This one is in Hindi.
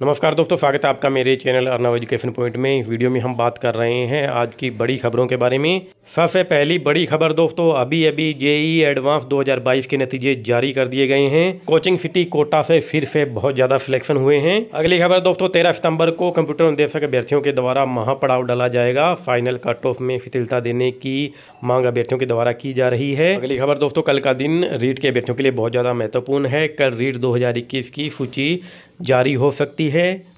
नमस्कार दोस्तों, स्वागत है आपका मेरे चैनल अर्नव एजुकेशन पॉइंट में। इस वीडियो में हम बात कर रहे हैं आज की बड़ी खबरों के बारे में। सबसे पहली बड़ी खबर दोस्तों अभी अभी जेई एडवांस 2022 के नतीजे जारी कर दिए गए हैं। कोचिंग सिटी कोटा से फिर से बहुत ज़्यादा सिलेक्शन हुए हैं। अगली खबर दोस्तों, तेरह सितंबर को कंप्यूटर निदेशक अभ्यर्थियों के द्वारा महापड़ाव डाला जाएगा। फाइनल कट ऑफ़ में शिथिलता देने की मांग अभ्यर्थियों के द्वारा की जा रही है। अगली खबर दोस्तों, कल का दिन रीट के अभ्यर्थियों के लिए बहुत ज़्यादा महत्वपूर्ण है। कल रीट दो हज़ार इक्कीस की सूची जारी हो सकती है।